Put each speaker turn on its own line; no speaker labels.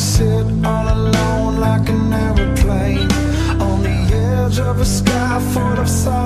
sit all alone like an aeroplane On the edge of a sky full of sun.